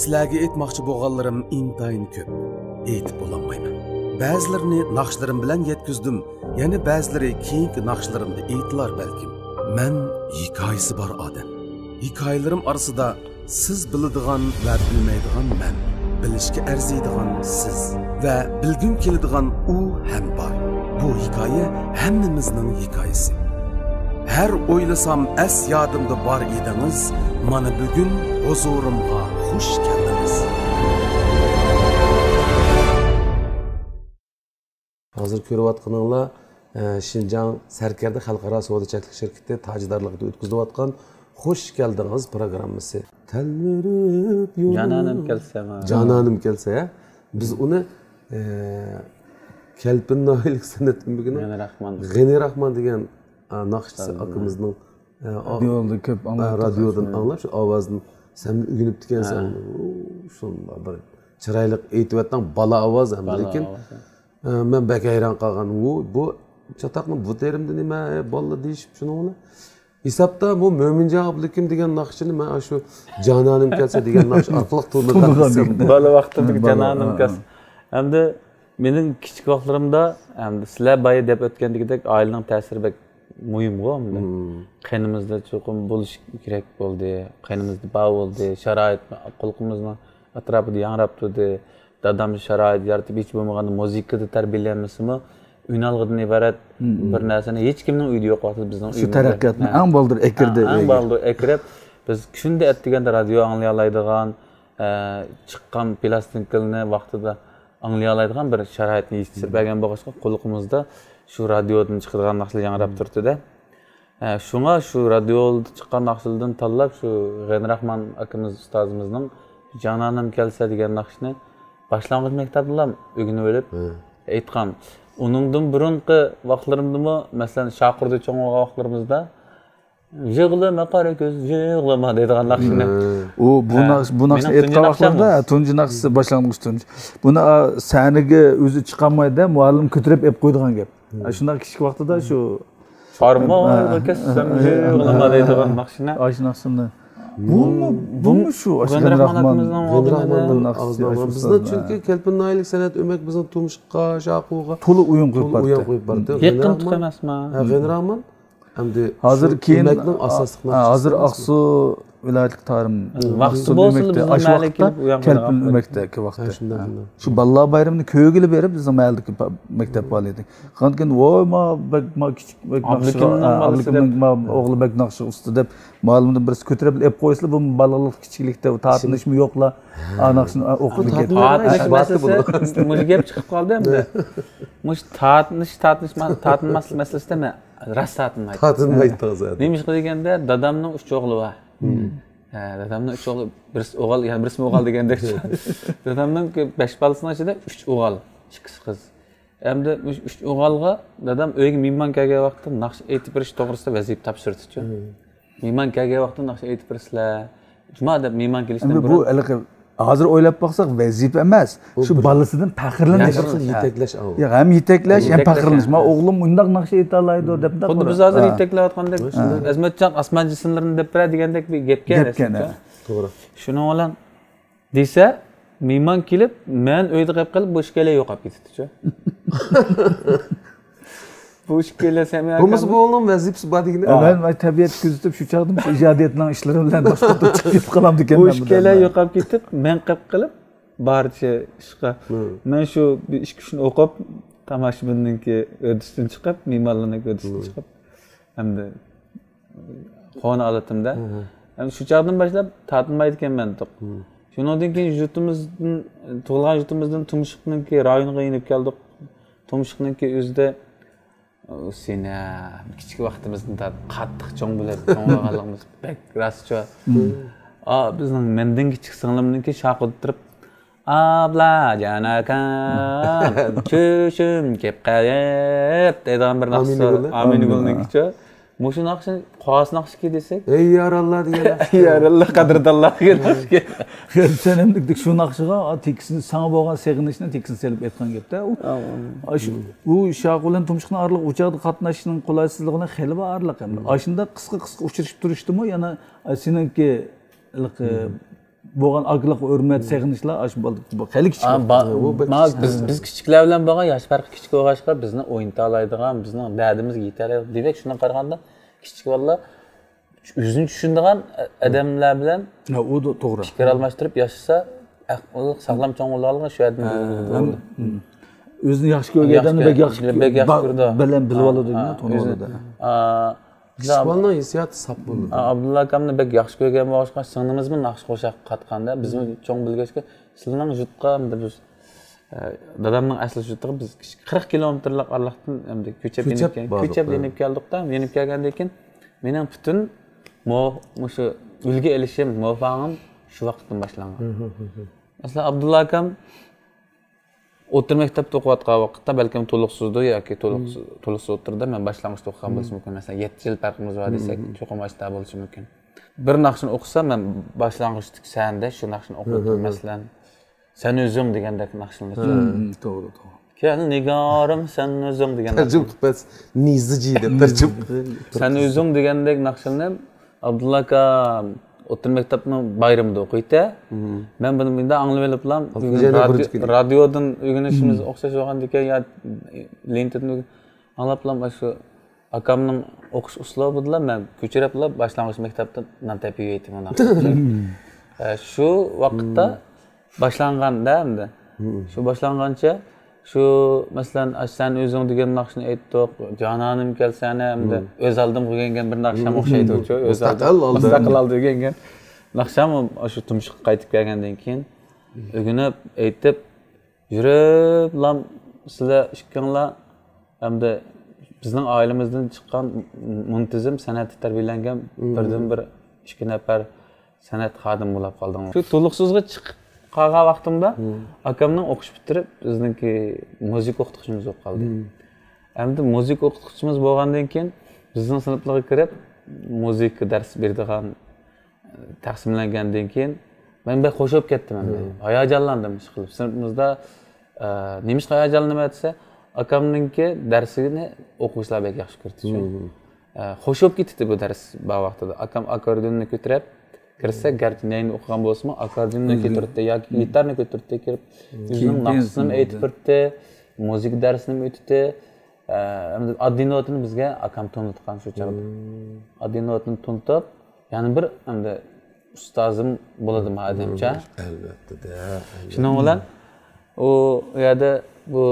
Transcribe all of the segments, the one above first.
sizlarga aytmoqchi bo'lganlarim intayin ko'p. Aytib bo'lolmayman ba'zilarini naqshlarim bilan yetkazdim. Yana ba'zilari keyingi naqshlarimda aytilar balkim. Man hikoyasi bor odam. Hikoyalarim orasida siz biladigan va bilmaydigan man bilishga arziydigan siz va bilgim keladigan u ham bor. Bu hikoya hammamizning hikoyasi. Har o'ylasam as yodimda bor edingiz mana bugun huzurimga xush keldingiz hozir ko'rayotganinglar shinjang sarkarda xalqaro savdochilik shirkati tajdorligida o'tkazilayotgan xush keldingiz programmasi. Talmirib jonanim kelsa jonanim kelsa ya. Biz uni kalpin noillik san'at g'ani rahmon g'ani rahmon degan naqshchi akamizning radiodan anglab shu ovozni сен үйгүнүп экенсиң ушуну бір чырайлык айтып жатсаң бала аваз эми мен бәке айран калган бу чатактын бут эримди неме балла шыны шунуңула исапта бул мөминжан абдыким деген нақшыны мен ошо жананым келсе деген нақшы аркылуу туулдым бала убактымдык жананым келсе эмди менин кичик убактыларымда эмди сілә байы деп өткөндегидек айылдын тәсірі бек muhimku qaynimizda chuqur bo'lishi kerak bo'ldi. Qaynimizda bog' bo'ldi. Sharoit xulqimizni atrofida yangrab turdi. Dadam sharoit yaratib hech bo'lmaganda muzikada tarbiyalanmasimi uynalg'idan iborat bir narsani hech kimning uyida yo'q vaqtida bizni shu taraqqiyotni ang boldir ekirdi ang boldir ekirib biz shunday aytdiganda radio anglay oladigan chiqqan plastinkalarni vaqtida anglay oladigan bir sharoitni yetishtirmagan bo'lg'achqa qulqimizda shu radiodan chiqadigan narsalar yangrab turibdida. Shunga shu radioda chiqqan naqshlardan tanlab shu g'ani rahmon akamiz ustozimizning jonanim kelsa degan naqshni boshlang'ich maktabda o'rganib olib aytgan uningdan burungi vaqtlarimdami masalan shaqurda cho'ng bo'lgan vaqtlarimizda yig'lama qora ko'z yig'lama deydigan naqshni. U bu naqsh bu naqshni aytgan vaqtlarda tunji naqshi boshlang'ich tunji buni saniga o'zi chiqolmaydi muallim ko'tarib olib qo'ydigan gap shunday kichik vaqtida shu yig'lama deydigan naqshni shu naqshini bumi bumi shu bizni chunki kelpin noillik san'at o'mak bizni turmushga shaquga to'liq o'yin qo'yib bordi o'yin qo'yib bordi yaqin g'ani rahmon hamda hozir keyin hozir oqsu viloyatlik tarim vaqti bo'lsin shu vaqtda. kelpin o'makdagi vaqtda shu bolalar bayramini ko'gili berib bizni mayaldagi maktab bor edi. Keyin voy ma bak ma kichik o'g'li bak naqshi usta deb muallimni birisi ko'tarib olib qo'ysalar bu bolalar kichiklikda tortinishmi yo'qlar? Naqshni o'qib gap chiqib qoldi endi. Mush tortinish tortinish tortinmaslik masalasida man rost tortinmaydi tortinmaydi nima deganda dadamni uch o'g'li bor dadamni uch o'g'li birisi o'g'il yana birisi o'g'il degandek dadamni besh bolasini ichida uch o'g'il ikkisi qiz. Endi uch o'g'ilga dadam uyga mehmon kelgan vaqtda naqsh aytib berish to'g'risida vazifa topshirdichu mehmon kelgan vaqtda naqsh aytib bersizlar juma deb mehmon kelishdan bu hozir o'ylab boqsak vazifa emas. Shu bolasidan faxrlanish. Yetaklash ham yetaklash ham faxrlanish. Man o'g'lim bundoq naqsha aytolmaydi deb xuddi biz hozir yetaklayotgandek azmatjon osmon jismlarini deb beradi degandek bir gapga to'g'ri. Shuning bilan desa mehmon kelib man uyda qolib qolib bu ishkala yo'qolib ketibdichu bu ishkala bo'lmasa bu o'g'lim vazifasi bor deganda man tabiat kuzatib shu chog'da ijodiyatning ishlari bilan boshqa chiqib ketib qolamdi ekan bu ishkala yo'qolib ketib man qolib qolib barcha ishga man shu ish kuchni o'qib tomoshabinninki o'dishdan chiqib me'morlarniki o'dishdan chiqib hamda xona olatimda shu chog'dan boshlab tortinmaydi ekanman shundan keyin yurtimizdan tug'ilgan yurtimizdan tumshuqniki rayonga inib keldik tumshuqniki o'zida сені ә, кичике убактыбызда каттык чоң билет чоңойганлыгыбыз бек рас чо биздин менден кичик сиңилим мыники шакып отуруп абла жанакам бір кеп кайып дедиган бир акчы qog'oz naqshga desak? Ey yarallah degan yarallah qadrdonlar sen endi shu naqshiga tekisini sanga bo'lgan seg'inishni tekisini selib aytgan gapda u shoq bilan tumshuqni orliq o'choqda qatnashishning qulaysizligini xeli bor orliq endi. Shunda qisqa qisqa uchrashib turishdimi yana seniki bo'lgan akliq hurmat seg'inishlar ash hali kichik biz biz kichiklar bilan bo'lgan yosh farqi kichik bo'lg'achqa bizni o'ynata oladigan bizni dardimizga yeta oladi demak shundan qaraganda kichik bolalar o'zini tushunadigan odamlar bilan u to'g'ri. fikr almashtirib yashasa sog'lom cho'ng bo'la shu yerdan o'zini yaxshi ko'rgan odamni bek yaxshi ko'rdi. bilan bilib oladi ishbolni hissiyoti sap bo'ldi. Abdulla akamni bek yaxshi ko'rgan bo'lishqa singlimizni naqsh qo'shaq qatqanda bizni cho'ng bilgachga sizlarning jutqa biz dadamning asli jutig'i biz qirq kilometrlik arliqdan endi ko'chab ko'chab yenib keldikda yenib kelgandan keyin mening butun shu ulga ilishim muvaffaqim shu vaqtdan boshlangan masalan abdulla akam o'rta maktabda o'qiyotgan vaqtda balkim to'liqsizda yoki to'liqsiz o'tirdi man boshlang'ich o'qigan bo'lishim mumkin masalan yetti yil farqimiz bor desak cho'qim ochda bo'lishi mumkin bir naqshni o'qisa man boshlang'ich sanda shu naqshni o'qiyotgan masalan san o'zing degandek naqshni to'g'ri to'g'ri kel nigorim san o'zing degan tarjim qilib niziji deb tarjim san o'zing degandek naqshni abdulla akam o'rta maktabni bayramida o'qiydi man buni bunda anglab olibman radiodan o'rganishimiz o'xshash bo'lgandan keyin yo lentindan anglabman mana shu akamning o'qish uslubi bilan man ko'chiriblar boshlang'ich maktabda nantapiga aytdim shu vaqtda boshlanganda endi. Shu boshlangancha shu masalan san o'zing degan naqshni aytdik jononim kelsani endi o'z oldim qilgan bir naqsham o'xshaydi o'sha o'z mustaqil oldi degan naqsham shu tumshuqqa qaytib kelgandan keyin o'rganib aytib yurib lam sizlar ikkinglar hamda bizning oilamizdan chiqqan muntizam san'atda tarbiyalangan birdan bir ikki nafar san'at xodim bo'lib qoldinglar shu to'liqsizga chiqib qolgan vaqtimda akamni o'qish bitirib bizniki muzika o'qituvchimiz bo'lib qoldi. Endi muzika o'qituvchimiz bo'lgandan keyin bizning sinflarga kirib muzika dars beradigan taqsimlangandan keyin man bir qo'shilib ketdim endi. Hayajonlandim ish qilib. Sinfimizda nima ishqa hayajonlanma desa akamniki darsini o'quvchilar yaxshi ko'rdi shu qo'shilib ketdi bu dars bu vaqtida. Akam akkordeonni ko'tarib kirsa garchi nayni o'qigan bo'lsinmi akkordeonni ko'tardi yoki gitarani ko'tardi kirib o'zining naqsini aytib berdi muzika darsini o'tdi oddiy notani bizga akam tunitgan shu chog'da oddiy notani tunitib yana bir endi ustozim bo'ladimi hademcha albatta shuning bilan u yerda bu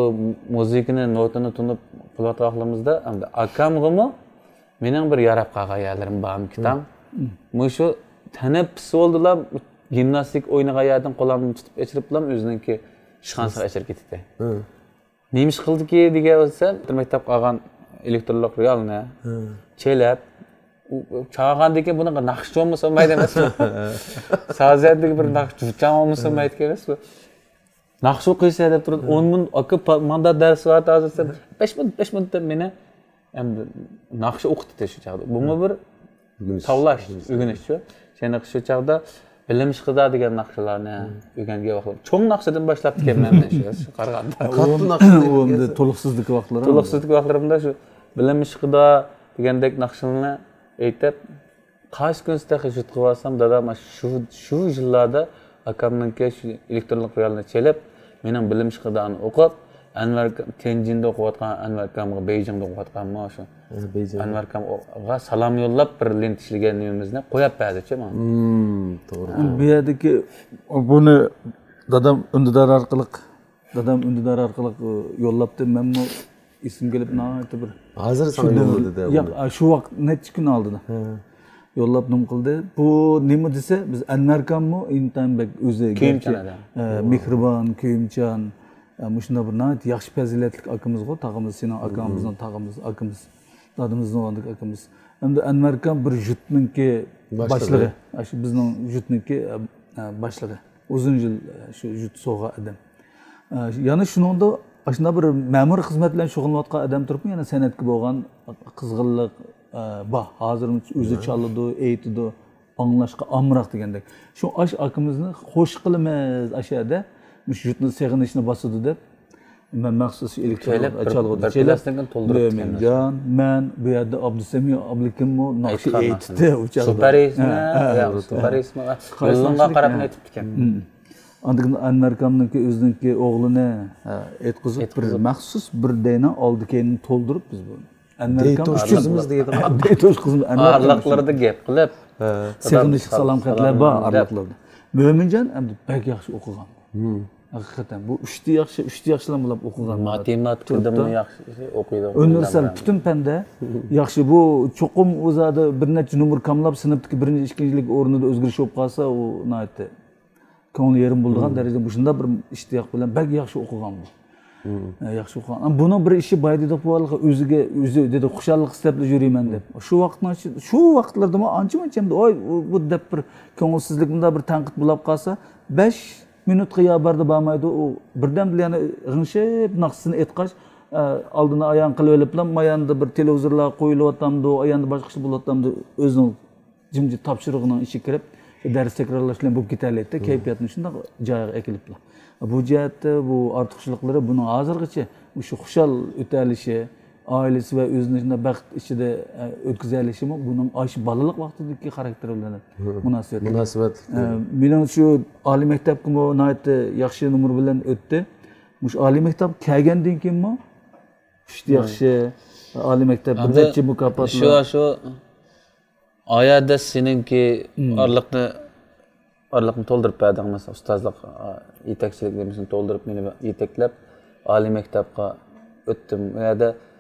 muzikani notani tunib qilayotgan vaqtimizda endi akamgimi mening bir yarab qolgan yerlarim bormikidan shu tanib pis bo'ldilar gimnastik o'ynagan yerdan qo'limni tutib ichiriblar o'ziniki ishxonasiga ichirib ketdi nima ish qildiki degan bo'lsa maktab qolgan elektronlik realni chelab chaqirgandan keyin bunaqa naqsh bo'lmasa olmaydi emasmi saziyatdagi bir naqsh jucham olmasa olmaydi emasmi naqsh o'qiysa deb turib o'n minut aka manda dars bor hozir sen besh minut besh minutda meni endi naqsh o'qitdi shu chog'da bumi bir tovlash o'rganishchu seni shu chog'da bilim ishqida degan naqshalarni o'rgangan vaqtlar cho'ng naqshadan boshlab kelman shu qaraganda qattiq naqsha endi to'liqsizlik vaqtlari to'liqsizlik vaqtlarimda shu bilim ishqida degandek naqshlarni aytib qaysi kun hujjat qilib olsam dadam shu shu yillarda akamniki shu elektronlik realni chelib mening bilim ishqidan o'qib anvar tenjinda o'qiyotgan anvar akamga beyjingda o'qiyotganman shu. Anvar akamga salom yo'llab bir lent ishlagan nemamizni qo'yib berdichi man to'g'ri. Bu yerdagi buni dadam undidor orqali dadam undidor orqali yo'llabdi manmu esim kelib nihoyatda bir. Hozir yo'q shu vaqt necha kun oldin yo'llab nima qildi? Bu nima desa biz anvar akammi intanbek o'zi kuyimchan adam. mehribon kuyimchan shunday bir nihoyat yaxshi fazilatli akamizku tag'imiz seni akamizni tag'imiz akamiz dadimizni o'g'lidagi akamiz endi anvar akam bir jutniki boshlig'i shu bizning jutniki boshlig'i uzun yil shu jut so'g'a odam yana shuningda shunday bir ma'mur xizmat bilan shug'ullanayotgan odam turibmi yana san'atga bo'lgan qizg'inlik bor hozir o'zi chaladi aytidi anglashga amroq degandek shu ash akamizni qilamiz yerda shu jutni seg'inishni bosadi deb man maxsus elektron to'ldirib ketgan mo'minjon man bu yerda abdusamiy ablikimmi naqshi Aytgan aytdi Qaysi yo'lga qarab aytibdi ekan Andıgın Anmerkamnınki özünki oğlunu etkizip bir maxsus bir deyni oldi keyin to'ldirib biz bunu. Deytosh qizimiz deydi. Deytosh qizimiz arliqlarida gap qilib Seginish salom xatlar bor deb. arliqlarda. Mo'minjon endi bak yaxshi o'qigan. Haqiqatan bu uchta yaxshi, uchta yaxshilar bilan o'qigan. matematikada yaxshi o'qiydi Universal butun fanda yaxshi bu cho'qim o'zadi bir necha numr kamlab sinfdagi birinchi ikkinchilik o'rnida o'zgarish bo'lib qolsa u ko'ngli yerim bo'ladigan darajada shunday bir ishtiyoq bilan bak yaxshi o'qigan bu. Yaxshi o'qigan buni bir ishi qo'yalga o'ziga o'zi dedi xushallik istab yurayman deb shu vaqtni shu vaqtlarda ancha muncha oy bu deb bir ko'ngilsizlik bunday bir tanqid bo'lib qolsa besh minutga yo barda bormaydi u birdan bir yana g'ingshib naqsini aytqach oldini ayon qilib olib bilan mayanda bir televizorlar qo'yilyaptamdi ayanda boshqa ish bo'lyaptamdi o'zini jimjit topshirig'ining ichi kirib dars takrorlash bilan bo'lib ketaveradi kayfiyatni shundoq joyiga ekilibdi bu jihatda bu ortiqchiliklari buni hozirgacha shu xushal o'talishi oilasi va o'zini shunday baxt ichida e, o'tkazalishi buni shu bolalik vaqtidagi xarakteri bilan munosabat Munosabat. meni shu oliy maktabga bu nihoyatda yaxshi numr bilan o'tdi shu oliy maktab kelgandan keyinmi juda yaxshi oliy maktab bir necha shu mukofotlar shu oyada seninki orliqni orliqni to'ldirib berding masalan ustozlik yetakchilik demisini to'ldirib meni yetaklab oliy maktabga o'tdim u yerda e,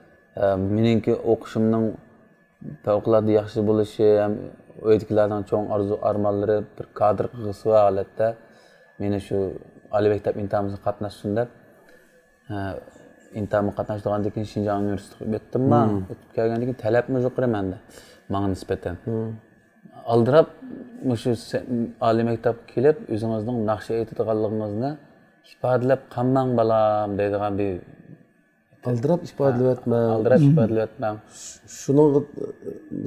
meningki o'qishimning favqulodda yaxshi bo'lishi ham uydagilarning cho'ng orzu armonlari bir kadr qilg'isi va holatda meni shu oliy maktab imtihonimizga qatnashsin deb imtihonga qatnashgandan keyin shinjon universitetiga o'tdim man o'tib kelgandan keyin talabim yuqori manda manga nisbatan aldirab shu oliy maktabga kelib o'zingizning naqsha aytadiganligingizni ifodalab qolmang balam deydigan bir алдырап испадлеп атма алдырап испадлеп атма шуның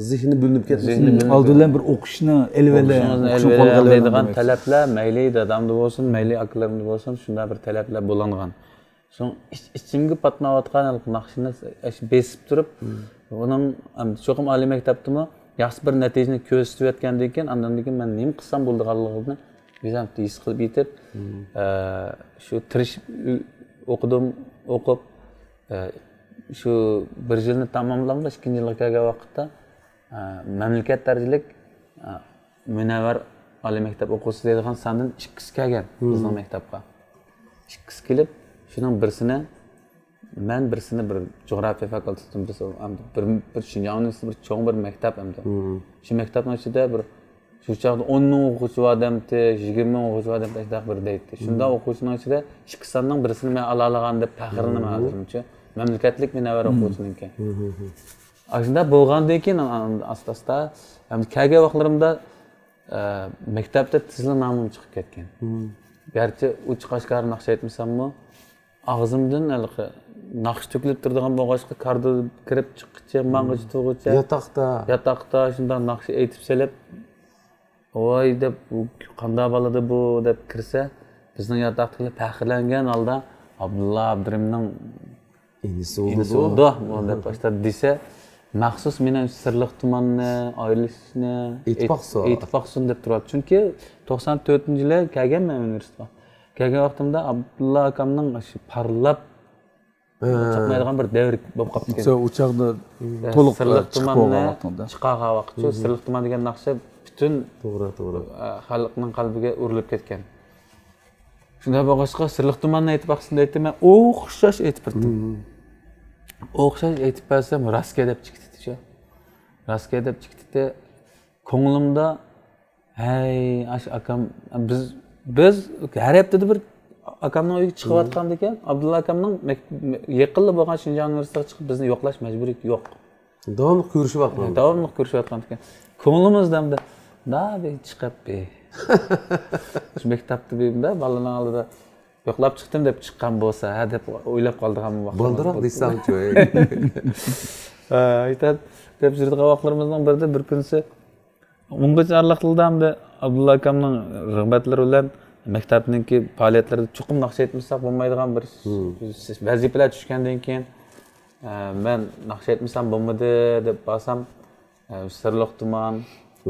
зихни бүлініп кетті зихни бір оқушыны белән бер оқышны әлбәле мәйлі еді адамды болсын мәйлі акларымды болсын шунда бір таләпләр боланған соң ішіңгі патнап атқан әл бесіп тұрып оның шоқым әлі мектептімі жақсы бір нәтижені көрсетіп өткеннен кейін андан кейін мен нем қылсам болды қалғанын бейзамты ес қылып етіп шу тырышып оқыдым оқып shu bir yilni tamomlagach ikkinchi yilga kelgan vaqtda e, mamlakat darajalik e, munavvar oliy maktab o'quvchisi deydigan sandan ikkisi kelgan bizning maktabga. Ikkisi kelib shuning birsini man birsini bir jug'rofiya fakultetini birisi bir bir shinjon universiteti bir cho'ng bir maktab hamda shu maktabni ichida bir shu chog'da o'n ming o'quvchi bor demdi yigirma ming o'quvchi bor demdi shunaqa bir deydi shunda o'quvchining ichida ikki sonning birisini man ola olgan deb faxrlanaman munavvar o'quvchiniki ana shunda bo'lgandan keyin asta endi kelgan vaqtlarimda e, maktabda tizli nomim chiqib ketgan. Garchi uch qashqar naqsh aytmasammi og'zimdan haligi naqsh to'kilib turadigan bo'lg'achqa karda kirib chiqquncha mang'ich tug'ucha Yotoqda. yotoqda shundoq naqsh aytib solib voy deb qanday bo'ladi bu? deb kirsa bizning yotoqdagilar faxrlangan holda abdulla abdurimning Bo'ldi bu deb boshladi desa maxsus meni sirliq tumanni oilashni Ittifoqso. ittifoqsin deb turadi. Chunki to'qson to'rtinchi yili kelganman universitetga kelgan vaqtimda abdulla akamning shu parlab chaqmaydigan bir davr bo'lib qolibdi ekan. so u chog'da to'liq sirliq tumanni vaqtida chiqargan vaqt shu sirliq tuman degan naqsha butun To'g'ri, to'g'ri. e, xalqning qalbiga urilib ketgan. Shunday bo'lg'achqa sirliq tumanni aytib baqsin deydi man o'xshash aytib berdim o'xshash aytib bersam raska deb chiqdi shu raska deb chiqdida ko'nglimda hay ash akam biz biz har haftada bir akamning uyiga chiqayotgan ekan. Abdulla akamning yaqinda bo'lgan shinjon universitetiga chiqib bizni yo'qlash majburiyati yo'q. Davomli ko'rishyapman. davomli ko'rishayotgan ekan. Ko'nglimizda chiqib shu maktabda bolalarni oldida yo'qlab chiqdim deb chiqqan bo'lsa ha deb o'ylab qoldigan vaqt Boldiroq deysam-chi. ey. aytadi deb yuradigan vaqtlarimizdan birida bir kunisi ungacha arliq tildamdi abdulla akamning rag'batlari bilan maktabniki faoliyatlarida chuqur naqsh etmasak bo'lmaydigan bir vazifalar tushgandan keyin e, man naqsh etmasam bo'lmadi deb borsam e, sirliq tuman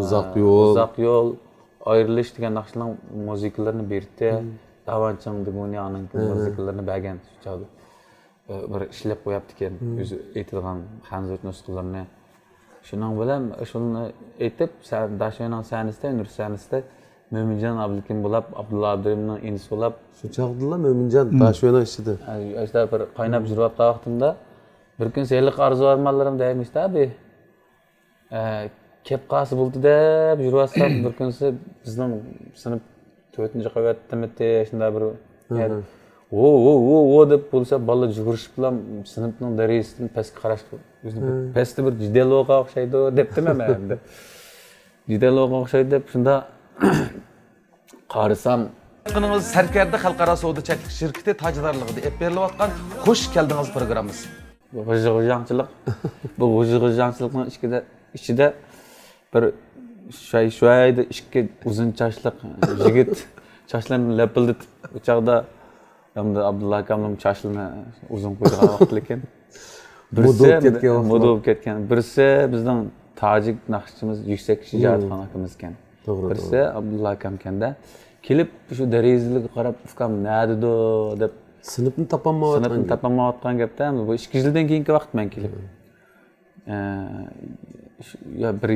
Uzoq e, yo'l. uzoq yo'l ayrilish degan naqshlar muzikalarni berdi davanching deguniyaning muzikalarni bergan shu chog'da E, bir ishlab qo'yapti ekan o'zi aytadigan hanzur nusxalarini. Shuning bilan shuni aytib dashaynon sanisda nur sanisda mo'minjon abdukim bo'lib abdulla abdurimni inisi bo'lib shu chog'dala mo'minjon tashviyona ichida. Işte bir qaynab yurayotgan vaqtimda bir kun senlik orzu armonlarim deymishda abi kelib qolsa bo'ldi deb yuryapsam bir kunsi bizning sinf төртінші қабаттан бітті ешында бір о о о о деп болса бала жүгірішіп білам сыныптың дәрежесін пәске қарашып пәсті бір жиделоға ұқсайды депті ма мәнді жиделоға ұқсайды деп шында қарасам қыныңыз сәркәрді халықара сауда чәкілік шіркіті таждарлығыды еп беріліп жатқан қош келдіңіз программасы ғыжығы жаңшылық бұл ғыжы ғыжаңшылықтың ішінде бір shay shayda ikki uzun chashliq yigit chashlarini lapildatib u chog'da endi abdulla akamni chashlini uzun qo'ygan vaqt lekin Moda bo'lib ketgan vaqt moda bo'lib ketgan birisi bizning tojik naqshchimiz yuksak shijoatxon akamiz ekan To'g'ri, birisi abdulla akam ekanda kelib shu derazalarga qarab ukam nadido deb sinfni topolmayotgan sinfni topolmayotgan gapda bu ikki yildan keyingi vaqt man kelib yo bir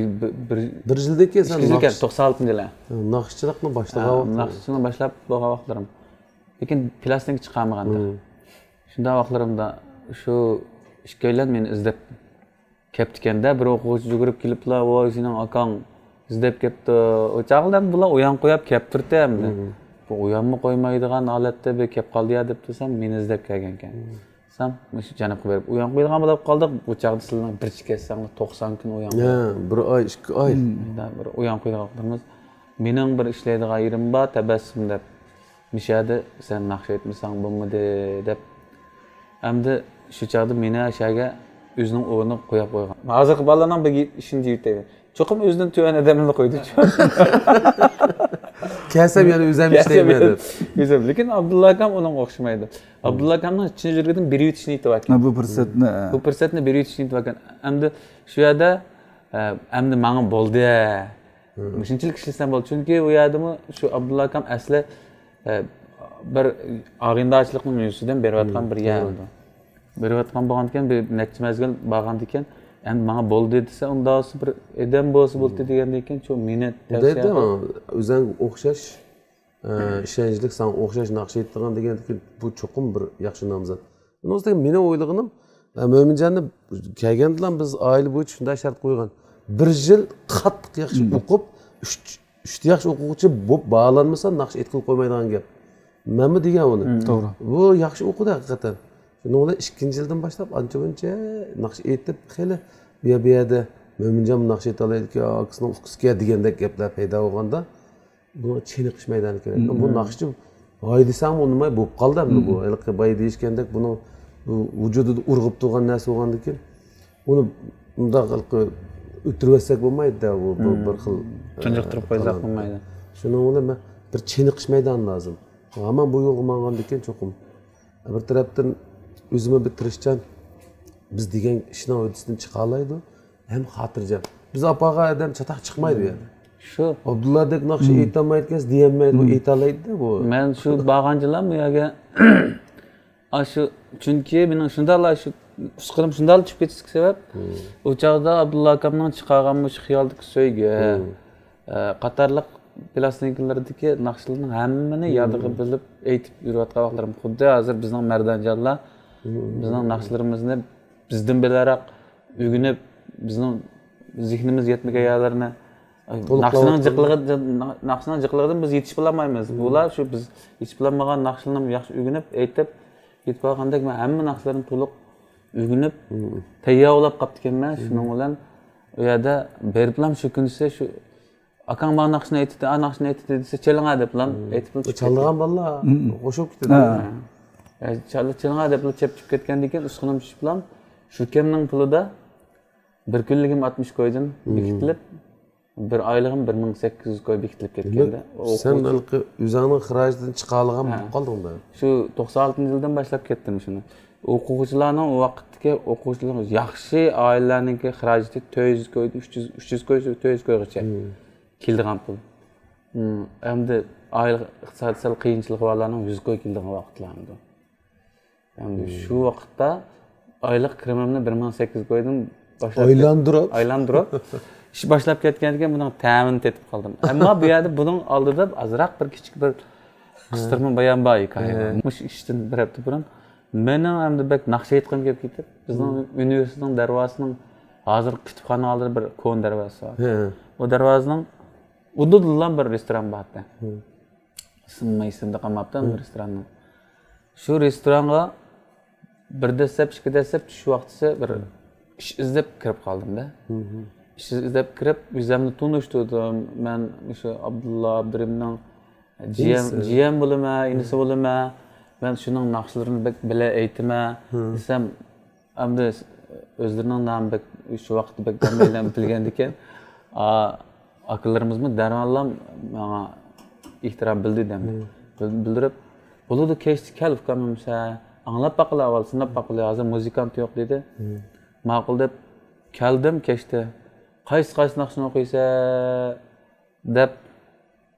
bir- yildan keyin san yil ekan to'qson oltinchi yili naqshchilikni boshlagan vaqt naqshchini boshlab bo'lgan vaqtlarim. Lekin plastinka chiqarmaganda. Shunday vaqtlarimda shu ikkovlan meni izlab kelibdi ekanda bir o'quvchi yugurib kelibla voy sening akang izlab kelibdi u chog'dan bular uyan qo'yib kelib turibdi endi bu uyanma qo'ymaydigan holatda bir kelib qoldi deb desam meni izlab kelgan ekan desam shu janobga berib uyan qo'ydigan bo'lib qoldik bu chog'da sizlarni bir chiqarsanglar to'qson kun uyan ha bir oy ikki oy. Unda bir uyan qo'yganlarimiz mening bir ishlaydigan yerim bor tabassum deb. Mishadi sen naqsh aytmasang bo'lmadi deb. Endi shu chog'da meni shaga o'zining o'rnini qo'yib qo'ygan. Hozirgi bolalarning bir ishini cho'qim o'zidan tuvan odamni qo'ydi. Kelsam yana o'zim ishlayman deb lekin abdulla akam unga o'xshamaydi. Abdulla akamning ichini yurgidan beri yutishni aytyapti bu fursatni bu fursatni berib yutishni aytyapkan endi shu yerda endi manga bo'ldi. Shunchalik ishlasam bo'ldi. Chunki u yerdami shu abdulla akam asli e, bir og'indochilikni yuzidan berayotgan bir yer. Edi berayotgan bo'lgan ekan bir necha mazgil borgan ekan endi manga bo'ldi desa unda bir edam bo'lsa bo'ldi degandan keyin shu meni o'zanga o'xshash e, ishonchlik san o'xshash naqsh aytdigan degan bu cho'qim bir yaxshi nomzod meni o'ylaganim e, mo'minjonni kelgandilar biz oila bo'yicha shunday shart qo'ygan bir yil qattiq yaxshi o'qib uch- uchta yaxshi o'quvchi bo'lib bog'lanmasa naqsh aytqilib qo'ymaydigan gap. Manmi degan uni. To'g'ri bu yaxshi o'qidi haqiqatdan shuni bilan ikkinchi yildan boshlab ancha muncha naqsh aytib hali bu yer bu yerda mo'minjon naqsh aytolaydi akasini uqisiga degandek gaplar paydo bo'lganda buni chiniqish maydoni kerak bu naqshchi voy desam u nima bo'lib qoldi bu haligi boya deyishgandek buni bu vujudida urg'ib turgan narsa bo'lgandan keyin uni bundoq o'tirib yotsak bo'lmaydida bu bir xil tunjuqtirib qo'ysak bo'lmaydi. Shuning bilan man bir chiniqish maydoni lozim. Hamma bu yo'lga mangandan keyin cho'qim. Bir tarafdan o'zimni bir tirishchan biz degan ishni uddasidan chiqa oladi ham xotirjam. Biz opaga adam chataq chiqmaydi bu yerda. Shu. Abdulladek naqsh aytolmaydi ekansiz deyolmaydi bu aytolmaydida bu. Men shu borganchilar bu yerga a shu chunki mening shundoqla shu usqilim shundoq tushib ketishga sabab u chog'da abdulla akamning chiqargan shu xiyoldik so'ygi e, qatorliq plastinkalardagi naqshlarni hammani yodiga bilib aytib yurayotgan vaqtlarim. Xuddi hozir bizning mardanjonlar bizning naqshlarimizni bizdan bilaroq o'rganib bizning zehnimiz yetmagan yerlarni naqshning jiqlig'i naqshning jiqlig'idan biz yetish bilolmaymiz bular shu biz yetish bilolmagan naqshlarni yaxshi o'rganib aytib yetib olgandek man hamma naqshlarni to'liq o'rganib tayyorlab qolibdi ekanman shuning bilan u yerda berib bilan shu kunisi shu akang mana naqshni aytdi a naqshni aytdi desa chaling'a deb bilan aytib chalg'an bolalar qo'shilib ketadi chaling'a deb bilan chep chiqib ketgandan keyin uskunim tushib bilan shu kimning pulida bir kunligim oltmish qo'ydim bekitilib bir oylig'im bir ming sakkiz yuz koy bekitilib ketganda sen o'zingni xirajidan chiqolgan bo'lib qoldingda shu to'qson oltinchi yildan boshlab ketdim shuni. O'quvchilarni u vaqtdagi o'quvchilar yaxshi oilalarniki xarajati to'rt yuz ko'ydi uch yuz uch yuz ko'y to'rt yuz ko'ygacha keldigan pul. Endi oila iqtisodiy sal qiyinchilik borlarni yuz ko'y keldigan vaqtlardi endi shu vaqtda oylik kirimimni bir ming sakkiz boshlab aylantirib aylantirib ish boshlab ketgan ekan buni ta'minini tetib qoldim. Ammo bu yerda buning oldida ozroq bir kichik bir qistirma bayon bor hikoya. Mush ishdan bir hafta burun meni endi bak naqsha aytgim kelib ketib bizning universitetning darvozasining hozir kutubxona oldida bir ko'n darvozasi bor. U darvozaning ududlan bir restoran bor ismi esimda qolmabdi restoranning. Shu restoranga bir dastlab ikki dastlab tush vaqtisi bir ish izlab kirib qoldimda ish izlab kirib o'zimni tanishtirdim man o'sha abdulla abdurimning jiyam jiyam bo'laman inisi bo'laman. Man shuning naqshlarini bila aytaman. Desam endi o'zlarining nomi shu vaqtda bak bilgan ekan. Akalarimizmi darvallam manga ehtirom bildirdi bildirib bo'ladi kechdi kel ukamimsa anglab baqila avval sinab baqila hozir muzikant yo'q dedi. Ma'qul deb keldim kechda. Qaysi qaysi naqshni o'qiysa deb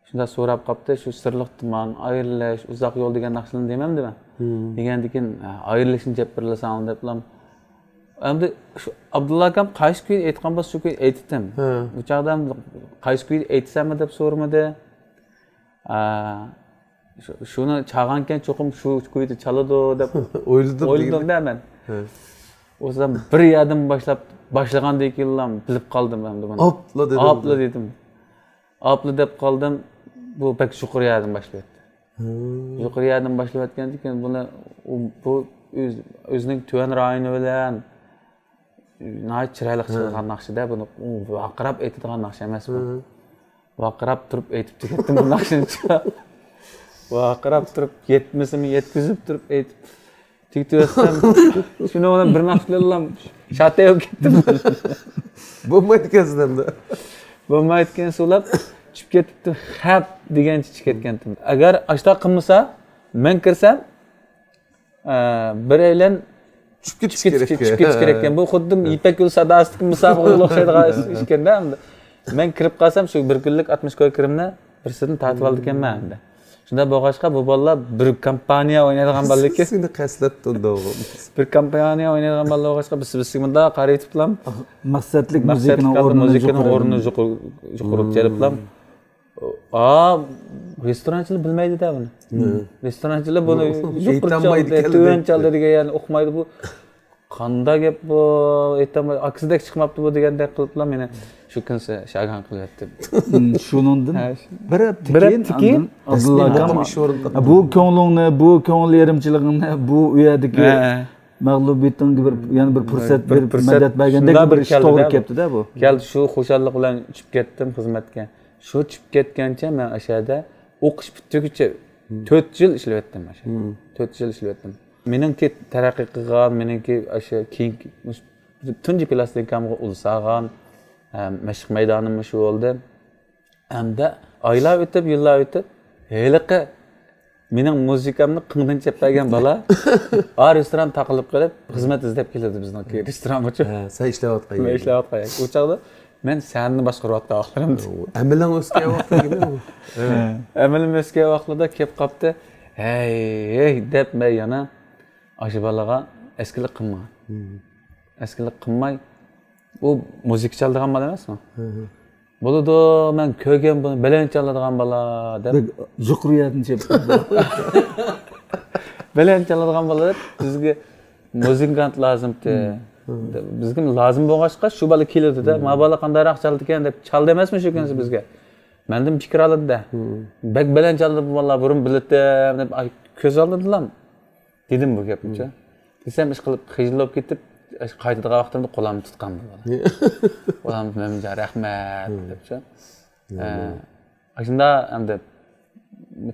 shunda so'rab qolibdi shu sirliq tuman ayrilish uzoq yo'l degan naqshlarni deymamdi man degandan keyin ayrilishni deb birlasam deb endi shu abdulla akam qaysi kuyni aytgan bo'lsa shu kuyni aytdim. Bu chog'da qaysi kuyni aytsammi deb so'ramadi shuni chalgan ekan cho'qim shu kuyni chaladi deb o'yladim o'yladimda man o'zidan bir yadim boshlab boshlagandan keyin bilib qoldim endi buni opla dedim. Opla dedim. Opla deb qoldim bu bak yuqori yadim boshlayapti yuqori yadim boshlayotgandan keyin buni bu o'zining tuvan rayoni bilan chiroyli chiqargan naqshida buni vaqirab aytadigan naqsha emas bu. Vaqirab turib aytib ketdim bu naqshani vaqirab turib yetmasini yetkazib turib aytib tegtiyotsam shuni bilan bir naqshlar shatayib ketdim. Bo'lmaydi ekan sizlarda bo'lmaydi ekan suvlab tushib ketibdi. Hap degancha tushib ketgan agar ashta qilmasa men kirsam bir aylan tushib ketish kerak. tushib ketish kerak ekan. Bu xuddi ipak yo'l sadosidagi musobaqa o'xshaydigan ish ekanda men kirib qolsam shu bir kunlik koy kirimni birsidan tatib oldi ekanman endi shunda bo'lg'achqa bu bolalar bir kompaniya o'ynaydigan bolalar ekan seni qaslatdi unda o'g'lim bir kompaniya o'ynaydigan bolalar bo'lg'achqa biz bizga bundoq qarayib bilan maqsadlik muzikani o'rnini jalb bilan a restoranchilar bilmaydida buni. Restoranchilar buni tuvan chaldi degan yani o'qimaydi bu. Qanday gap bu aytolmay aksidek chiqmabdi bu degandek qilib meni shu kunsi shagan qilyapti shuningdan bir hafta bir keyin hafta keyin abdulla akam bu ko'nglingni bu ko'ngil yarimchiligingni bu u yerdagi mag'lubiyatingga bir yana bir fursat berib madad bergandek bir ish to'g'ri kelibdida bu. Keldi shu xushallik bilan uchib ketdim xizmatga. Shu uchib ketgancha man o'sha yerda o'qish bitguncha to'rt yil ishlayotdim o'sha to'rt yil ishlayotdim meniki taraqqiy qilgan meniki o'sha keyingi tunji plastinkamga ulsag'an mashq maydonim shu bo'ldi hamda oylar o'tib yillar o'tib heliqi mening musikamni qing'dan chappagan bola a restoran taqilib qilib xizmat izlab keladi bizniki restoran uchun. Sen ishlayotgan men ishlayotgan u chog'da men sanni boshqaryapti oxirim amiling o'sgan vaqtda amalim o'sgan vaqtida kelib qolibdi. Hey hey deb men yana o'sha bolaga eskilik qilmagan eskilik qilmay u muzika chaladigan bola emasmi bo'ladi man ko'rgan buni baland chaladigan bola deb zuqriyatni baland chaladigan bola deb bizga muzikant lozimdi bizga lozim bo'lg'achqa shu bola keladida ma bola qandayroq chaldi ekan deb chaldi emasmi shu kunsi bizga mandan fikr oladida bak baland chaldi bu bola burun biladi deb ko'z oldidilar dedim bu gapnicha desam ish qilib xijil bo'lib ketib қайтадан уақытымда қолымды тұтқан болады қолымды мөмінжан рахмәт деп ше ошонда андай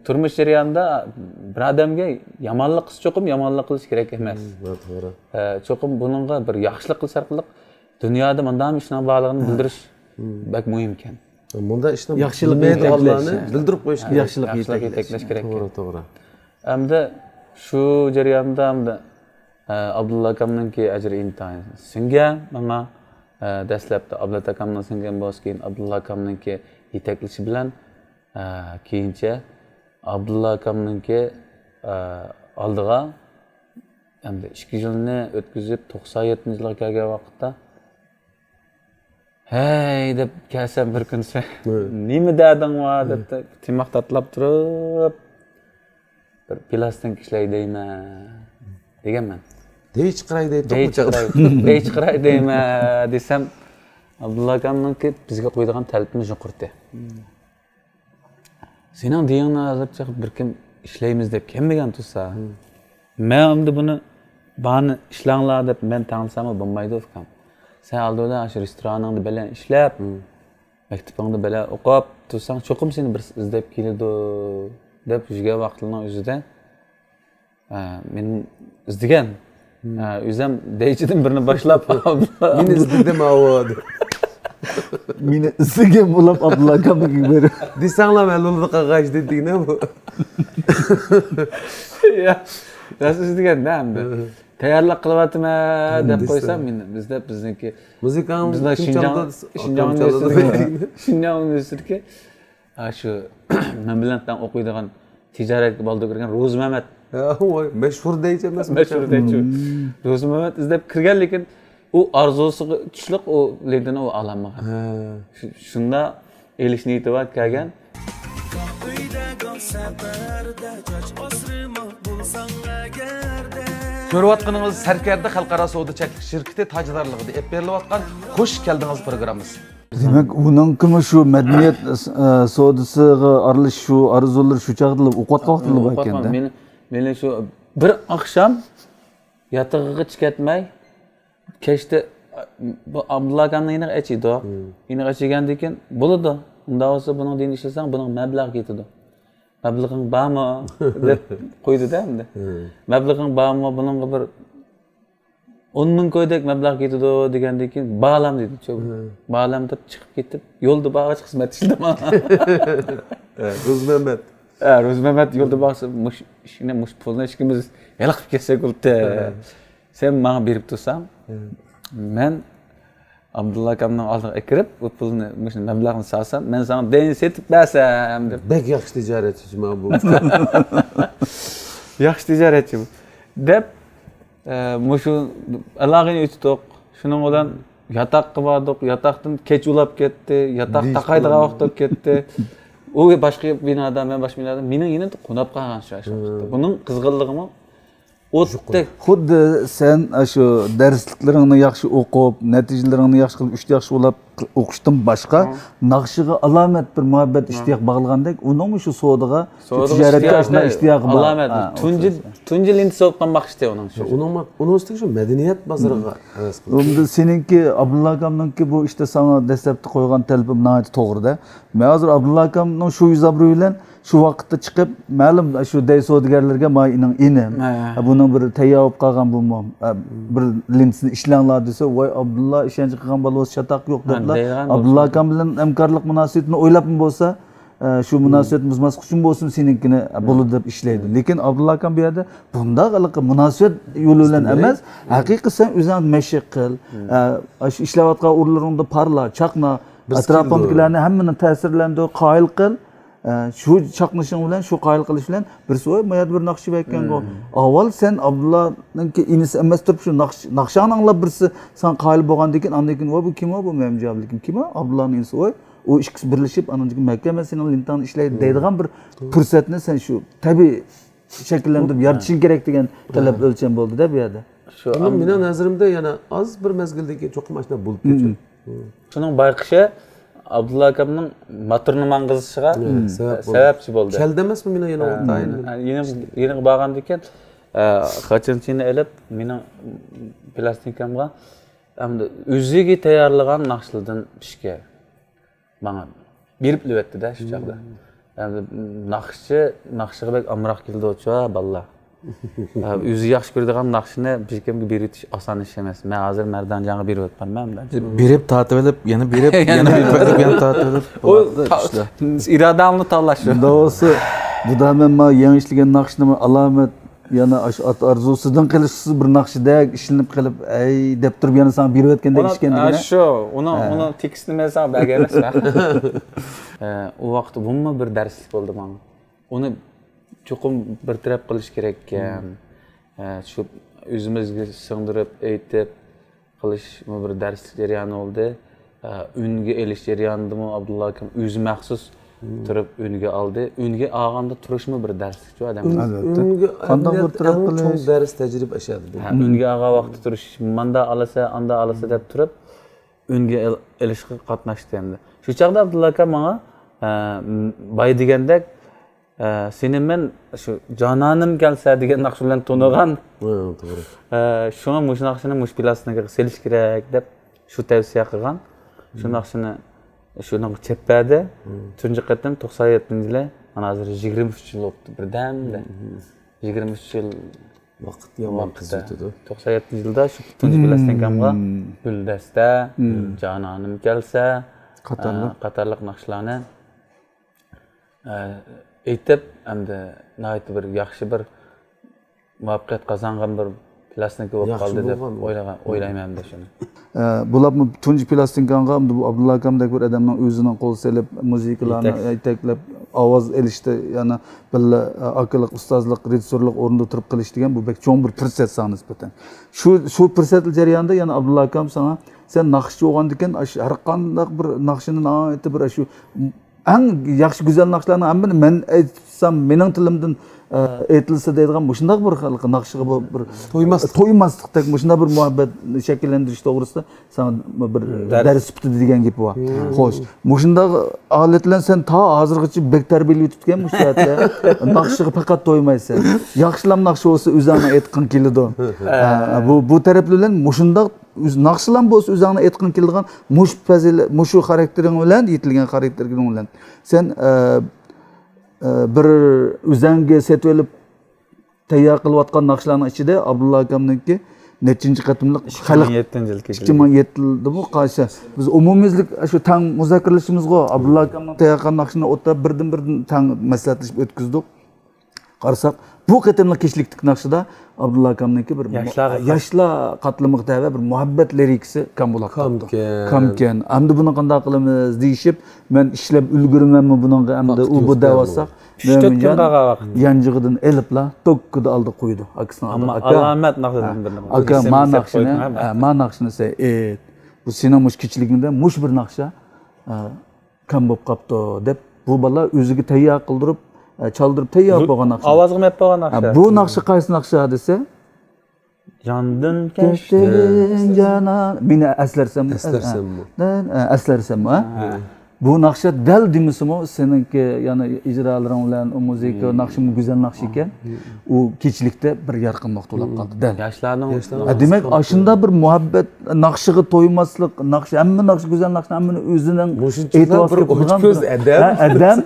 турмуш жарыянда бир адамга яманлык чокум яманлык қылыш керек емес туура чокум бунунга бир жакшылык кылыш аркылуу дүйнөдө мындам ишнин баардыгын билдириш бек муим экен мында ишнин жакшылык билдирип коюш керек жакшылык жетектеш керек туура туура эмди шу жарыянда abdulla akamninki ajri intayin singan manga e, dastlabda abdulla akamning singan bo'lsa keyin abdulla akamninki yetaklashi bilan keyincha abdulla akamninki e, oldiga hamda ikki yilni o'tkazib to'qson yettinchi yilga kelgan vaqtda hey deb kelsam bir kun sen nima darding bor deb timoq tatlab turib bir plastinka ishlay deyman deganman ей чықырай дейді ей чықырай ей чықырай деймі э, десем абдулла акамныңки бізге қойдыған тәліпіміз жұқырте сенің дегенің азап чақып бір кім ішлейміз деп келмеген тұрса мен енді бұны баны ішлаңлар деп мен таңсам болмайды ұкам сен алдыда ашы рестораныңды біле ішлеп мектепіңді біле оқып тұрсаң чоқым сені бір іздеп келеді деп жүрген уақытының э, менің іздеген o'zim deychidan birini boshlab meni u deb meni izlagan bo'lib abdulla akamnikiga berib. Desanglar man lo'lni qag'ash dedingda bu. Rost izlaganda endi. Tayyorlik qilyaptiman deb qo'ysam meni bizda bizniki muzikam bizlar shinjong Akam chaladi universitetiga shu men bilan o'qiydigan tijorat bolda kirgan ro'zi mamat Ha, voy mashhur deychi emas mashhur deychi ro'zi mamat izlab kirgan lekin u orzusiga tushliq u lekin u ololmagan Ha. Shu- shunda elish niyati bor kelgan Көрүватқаныңыз Сәркәрді халықара сауда чәклік шirkiti tajdorligida ep berilayotgan xush keldingiz programmasi. demak uninkimi shu madaniyat e, savdosiga aralashuv orzular shu chog'da o'qiyotgan vaqtida bor ekanda meni meni shu bir oqshom yotog'iga chiqatmay kechda bu abdulla akamni yana ichiydi yana ichigandan keyin bo'ladi. Unda bo'lsa buning dini ishlasang buning mablag' ketadi. Mablag'ing bormi? deb qo'ydida endi. Mablag'ing bormi? Bunga bir o'n ming ko'ydek mablag' ketadi degandan keyin bog'lam dedi. Bog'lam deb chiqib ketib yo'lda bog'ich xizmat ishladim O'zmamat. Ha, Ro'zmamat yo'lda ishini mush pulni ishimiz yala qilib ketsak bo'libdi sen manga berib tursam men? Abdulla akamni oldiga kirib u pulni mush mablag'ni solsam men sana deyin setib bersam deb Bek yaxshi tijoratchi mana bu. yaxshi tijoratchi bu deb mushu alog'ini o'tdik shuning bilan yotoqqa bordik yotoqdan kech ulab ketdi yotoq taqaydigan vaqt bo'lib ketdi ол башқа бинада мен башқа бинада менің енем қонап қалған шығар бұның қызғылдығыма отты худды сен ошо дәрістіктеріңді жақсы оқып нәтижелеріңді жақсы қылып үш жақсы болып o'qishdan boshqa naqshiga alomat bir muhabbat ishtiyoq bog'lagandek uning shu savdoga tijoratga shunaqa ishtiyoqi bor alomat tunji tunji so'p qolmoq ishda uning shu Uning ustiga shu madaniyat bozoriga. Endi seninki Abdulla akamninki bu işte sana dastlabda qo'ygan talabi nihoyat to'g'rida. Men hozir Abdulla akamning shu yuz obro' bilan shu vaqtda chiqib ma'lum shu day savdogarlarga man inim Ha. buni bir tayyor bo'lib qolgan bu bir linsini ishlanglar desa voy Abdulla ishonch qilgan bola yo'q deblar deydigan Abdulla akam bilan hamkorlik munosabatini o'ylabmi bo'lsa e, shu munosabat buzmas uchun bo'lsin seninkini bo'ladi deb ishlaydi. Lekin abdulla akam bu yerda anaqa munosabat yo'li bilan emas haqiqiy sen o'zing mashq qil e, shu ishlayotgan o'rinlaringda parla chaqna atrofingdagilarni hammani ta'sirlantir qoyil qil shu chaqnashing bilan shu qoyil qilish bilan birisi voy yerda bir naqshi aytganga avval sen abdullaniki inisi emas turib shu naqsh- naqshani anglab birisi san qoyil bo'lgandan keyin andan keyin voy bu kim bu men javob lekin kim o? Abdullani inisi voy u ikkisi birlashib andan keyin mahkama seni lintani ishlaydi deydigan bir fursatni sen shu tabiiy shakllantirib yaratishing kerak degan talab o'lcham bo'ldida bu yerda. Shu meni nazarimda yana oz bir mezgildan keyin cho'qim mana shunday bo'lib ketdi. shuning bayqishi абдулла акамның матурнуман кызы чыга сәбәпчи болду чәлдә эмесми мен янагы янагы барганда экен хатинчини элеп менин пластинкамга hamda o'ziga tayyorlagan naqshlardan ishga manga berib bilyaptida shu chog'da naqshchi naqshiga келді keldi balalar bolalar o'zi yaxshi ko'radigan naqshni hech kimga berib o'tish oson ish emas. Man hozir mardanjonga berib o'tyapman berib tortib olib yana berib yana berib yana tortib olib irodamni tanlash shu doğrusu bu da men ma yangi ishlagan naqshni alomat yana shu orzusidan qilishsiz bir naqshidek ishlanib qilib ay deb turib yana sana berib o'tgandek ish ekan Ha, shu uni uni tekstini men sana bergan emasman u vaqt umuman bir darslik bo'ldi manga uni chuqur bartaraf qilish kerak ekan shu o'zimizga singdirib aytib qilish bir darslik jarayoni bo'ldi. Unga elish jarayonidami abdulla akam o'zi maxsus turib unga oldi. Unga olganda turishmi bir darslik shu odam? Qandoq bir turib cho'ng dars tajriba ashadi unga olgan vaqtda turish manda olasa anda olasa deb turib unga il- ilishga qatnashdi endi. Shu chog'da abdulla aka manga boy degandek сені мен шу жананым келсе деген нақшамен тоныған тура шуңа мушу нақшаны мушу пиласына селиш керек деп шу тәвсия қылған шу нақшыны шу чеппәді түнжі қаттым тоқсан жетінші жылы ана азыр үч жыл болыпты бірдәмде жиырма үч жыл вакыт яман кызып жылда жананым келсе катарлык катарлык e, e, aytib hamda nihoyatda bir yaxshi bir muvaffaqiyat qozongan bir plastinka bo'lib qoldi deb bo'lgan. o'ylagan o'ylayman hamda shuni. Bularni tunji plastinkanga bu abdulla akamdek bir odamni o'zini qo'l selib muzikalarni yetaklab ovoz elishda yana birga akalik ustozlik rejissyorlik o'rnida turib qilish degan bu cho'ng bir fursat sana nisbatan. Shu shu fursat jarayonida yana abdulla akam sana sen naqshchi bo'lgandan keyin har qanday bir naqshini bir shu аң яхшы гүзел нақшыларның амбін мен айтсам менің тілімден ә, айтылса дейдіған мұшындай бір халқы нақшыға бір тоймастық. тоймастық так мұшындай бір мұхаббат шәкілендіріш тоғрысында саған бір дәріс. бітті деген кеп бар хош. Мұшындағы алетлен сен та азырғычы бек тәрбиелеп өтіпкен мұшты нақшыға пақат тоймайсың яхшылам нақшы болса өзі айтқың келеді. Ә, ә, бұл бұл тәрәплілен мұшындай нақшылан болса өзіңе айтқың келген мұш пәзіл мұшу характерің білән етілген характерің білән сен ә, ә, бір өзіңе сетіп алып тәйяр қылып жатқан нақшылардың ішінде абдулла акамныкі нәтижінші қатымлық халық 2007 бұл қайсы? Біз умумизлік шу таң мұзакірлішіміз ғой. Абдулла акамның таяқан нақшыны отырып бірден бірден таң мәслихатлашып өткіздік. Қарасақ qilgan naqshini o'tirib birdan birdan tang maslahatlashib o'tkazdik qarasak bu qatimliq kechlikdik naqshida abdulla akamniki bir Yoshlar- yoshlar qatlamiga tava bir muhabbat lirikasi kam bo'lib Kamken. kamkan endi buni qanday qilamiz deyishib men ishlab ulgurmanmi bunga endi u bu yo'q devasak Uch to'rt kun qolgan vaqt. yanjig'idan ilibla tokkida oldi qo'ydi akasini ammo oldi. Aka, alomat naqshidan bir aka Ism- ma ism naqshini qo'ydim, ha, ha, ma naqshini sen et bu sening mush kichligingda mush bir naqsha ha, kam bo'lib qolibdi deb bu bola o'ziga tayyor qildirib ha, chaldirib tayyor bo'lgan naqsha ovozga map bo'lgan Ha, naqsha bu naqsha qaysi naqsha desa jondin janan meni eslarsan Eslarsanmi? eslarsan ha bu naqsha dal demisimi seninki yana ijrolaring bilan muzika naqshimi go'zal naqsh ekan u kechlikda bir yorqin nuqta bo'lib qoldi dal yoshlarning Ha, demak shunda bir muhabbat naqshiga to'ymaslik naqsh hamma naqsh go'zal naqsh hammani o'zining ochko'z bir- adam.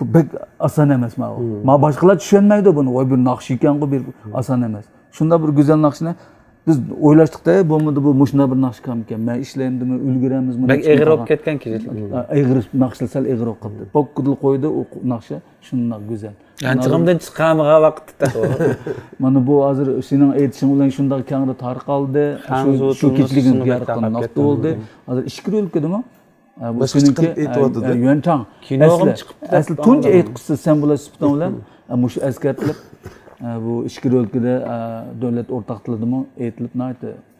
Bu bek oson emas mana bu ma boshqalar tushunmaydi buni. Voy bir naqsh ekan bir oson emas. Shunda bir go'zal naqshni biz o'ylashdiqda bo'lmadi bu shunday bir naqsh kam ekan. Man ishlaymdimi ulguramizmi bak egri bo'lib ketgan egri naqshlar sal egri bo'lib qolibdi pokkudil qo'ydi u naqshi shundoq go'zal. Yanchig'imdan chiqqaniga vaqtda mana bu hozir sening aytishing bilan shundoq kangri tarqaldi. Shu kechligim bo'ldi. Hozir ishkir o'lkadimi seniki chiqib aytyapti-da. yuantang. Kinog'im chiqibdi. asli tunji aytqusi sen bular sifating bilan mushu eskartilib bu ishkir o'lkada davlat o'rtaq tilidami aytilib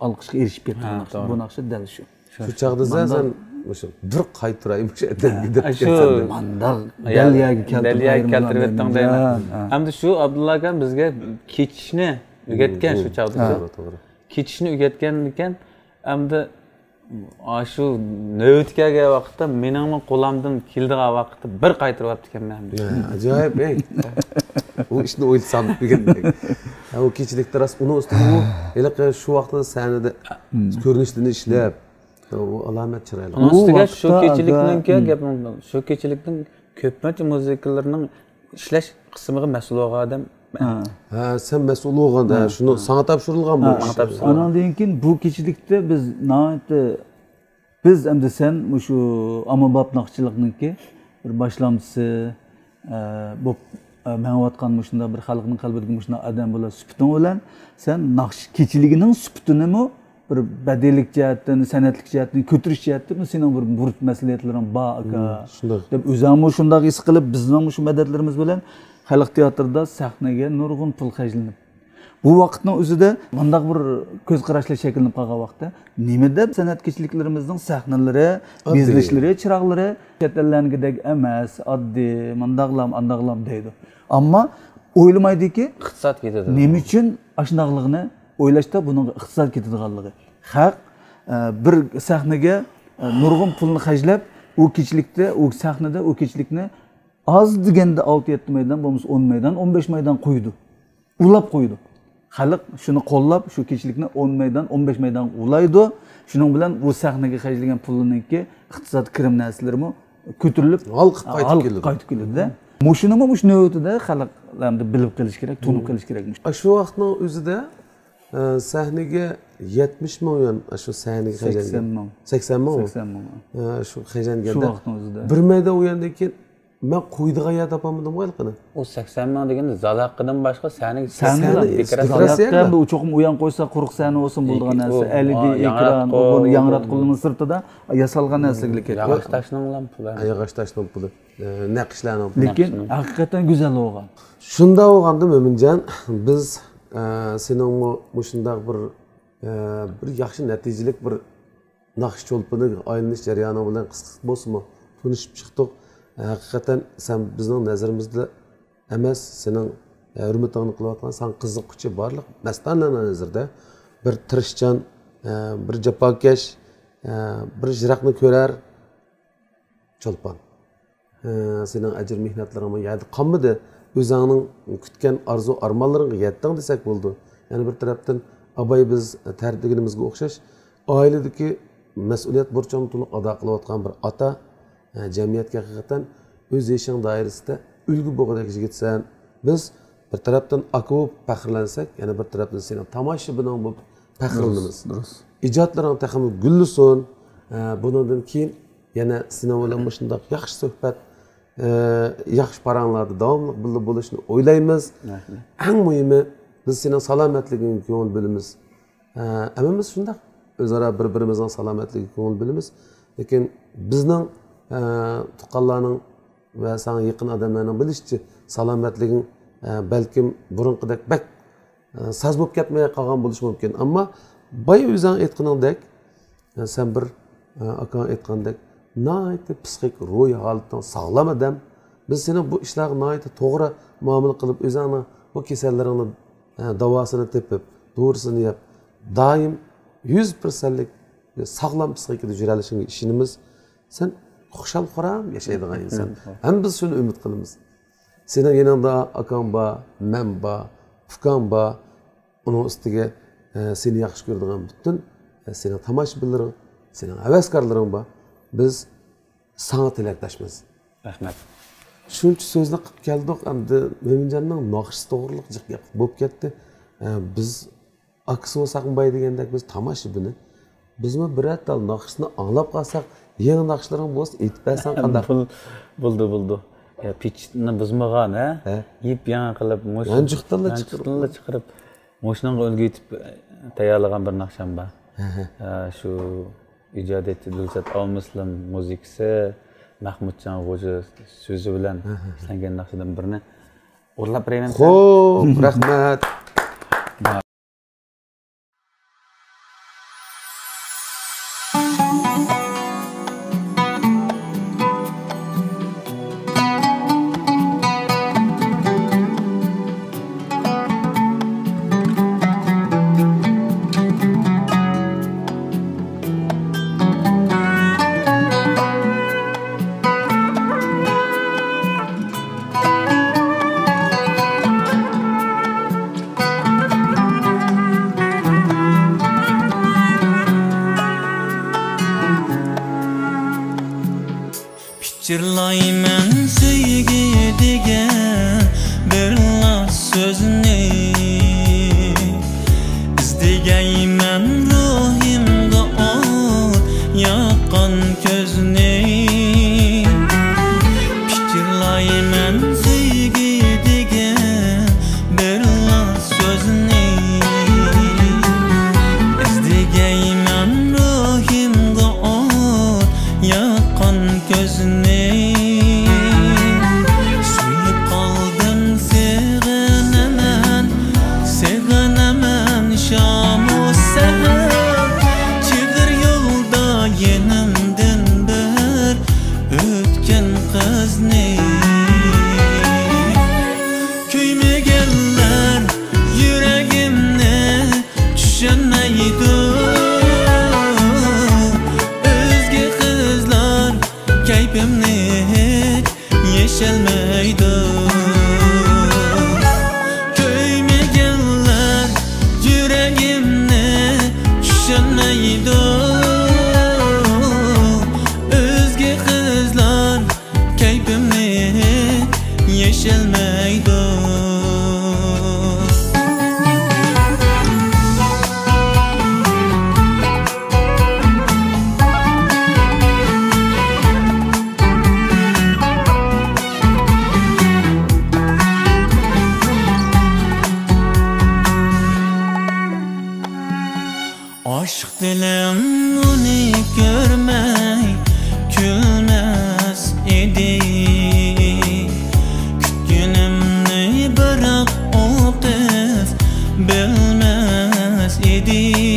olqishga erishib ketdi bu naqsha. bu naqsha dal shu. Shu chog'da sen o'sha bir qaytirayim o'sha shu dalyaga keltirib ha. hamda shu abdulla akam bizga kechishni o'rgatgan shu chog'da to'g'ri to'g'ri kechishni o'rgatgan ekan hamda shu navbat kelgan vaqtda meningmi qo'limdan keldigan vaqtda bir qaytirib olibdi ekanman ajoyib ey. U ishni o'ylasam degandek u kechilikda rost uni ustiga u shu vaqtda sahnada ko'rinishini ishlab u alomat chiroyli. Uni ustiga shu kechilikdan gap shu kechilikdan ko'pincha muzikalarning ishlash qismiga mas'ul bo'lgan odam ha. Sen mas'ul bo'lganda shuni sanga topshirilgan bu ish. Andan keyin bu kechilikda biz nihoyatda biz endi sen shu ommabop naqshchilikniki bir boshlamchisi bo'lib mengayotgan shunday bir xalqning qalbidagi shunday odam bo'lar suputing bilan sen naqsh kechiligining suputinimi bir badiiylik jihatdan san'atlik jihatdan ko'tarish jihatdan sening bir burch mas'uliyatlaring bor aka? Shundoq. Deb o'zimmi shundoq his qilib bizning shu madadlarimiz bilan xalq teatrida sahnaga nurg'un pul xarjlanib bu vaqtni o'zida bundoq bir ko'z qarashlar shakllanib qolgan vaqtda nimada san'atkechilarimizning sahnalari bezilishlari chiroqlari chet ellarnikidek emas oddiy mundoqlam andoqlam deydi. Ammo o'ylamaydiki iqtisod ketadi. nima uchun shunaqligini o'ylashda buni iqtisod ketadiganligi. Haq e, bir sahnaga e, nurg'un pulni hajlab u kechilikda u sahnada u kechilikni oz deganda olti yetti maydon bo'lmasa o'n maydon o'n besh maydon qo'ydi ulab qo'ydi xalq shuni qo'llab shu kechilikni o'n maydon o'n besh maydon ulaydi. Shuning bilan bu sahnaga hajlagan pulniki iqtisod kirim narsalarimi ko'tarilib qaytib keladi. qaytib keladida shunimi shu navbatida xalqlarni bilib qilish kerak tunib qilish kerak shu vaqtni o'zida e, sahnaga yetmish yuan shu sahnaga sakson ming. Sakson ming sakson ming shu hajanganda shu vaqtni o'zida. bir mayda o'yandan keyin man qo'ydigan yer topolmadim qani u sakson ming deganda zal haqqidan boshqa sani sani bu cho'qim u ham qo'ysa quruq sani bo'lsin bo'ladigan narsa. led ekran buni yangratqulining sirtida yasalgan narsaga ketdi yog'och tashning puli yog'och tashlan puli naqshlarni lekin haqiqatdan go'zal bo'lgan shunda bo'lganda mo'minjon biz sening shundoq bir bir yaxshi natijalik bir naqsh cho'lpini aylanish jarayoni bilan qisqa bo'lsinmi? Tunishib chiqdik haqiqatdan haqiqatan san bizning nazarimizda emas sening e, hurmatingni qilayotgan san qiziquvchi barliq mastanlarni nazarda. Bir tirishchan e, bir jafokash bir jiraqni ko'rar cho'lpon. Sening ajr mehnatlaringga yadi qolmadi. O'zingning kutgan orzu armonlaringga yetding desak bo'ldi. Ya'ni bir tarafdan abay biz tarbiyaganimizga o'xshash oiladagi mas'uliyat burchini to'liq ado qilayotgan bir ota jamiyatga haqiqatan o'z yashang doirasida ulgu bo'lgudek yigitsan biz bir tarafdan aka bo'lib faxrlansak yana bir tarafdan seni tomoshabining bo'lib faxrlanamiz. Durust ijodlaring taxmi gullisin bundan keyin yana sinov bilan shundoq yaxshi suhbat yaxshi paranglarda davomli birga bo'lishni o'ylaymiz. Eng muhimi biz seni salomatligingga ko'ngil bilamiz hammamiz shundoq o'zaro bir birimizning salomatligiga ko'ngil bilamiz lekin bizning tuqqanlarning va sana yaqin odamlarning bilishicha salomatliging e, balkim burunqidek bak e, saz bo'lib ketmay qolgan bo'lishi mumkin ammo boya o'zing aytganingdek e, sen bir akang aytgandek nihoyatda psixik ro'y holatdan sog'lom odam biz seni bu ishlarga nihoyatda to'g'ri muomala qilib o'zingni bu kasallaringni davosini tepib yeb doim yuz persentlik sog'lom psixikada yuralishingga ishonamiz sen xushal xuram yashaydigan inson ham biz shuni umid qilamiz. Seni yaningda akang bor man bor ukang bor uni ustiga e, seni yaxshi ko'radigan butun e, seni tomoshabinlaring seni havaskorlaring bor. Biz sana tilakdoshmiz. Rahmat. Shuncha so'zni qilib keldik endi mo'minjonning noxush to'g'riliq gap bo'lib ketdi. E, biz aksi bo'lsak degandek biz tomoshabini bizmi birorta noxushni anglab qolsak yangi noxushlaring bo'lsa aytib bersan qanday bo'ldi bo'ldi Ya, pechni buzmagan a yip yangi qilib Yanchiqdanla yanchiqdanla chiqarib moshinaga ulgu etib tayyorlagan bir naqsham bor shu ijod etdi dilshod olmuslim muzikasi mahmudjon g'o'ja so'zi bilan ishlangan naqshadan birini. O'rlab berayman xo'p rahmat 泪滴。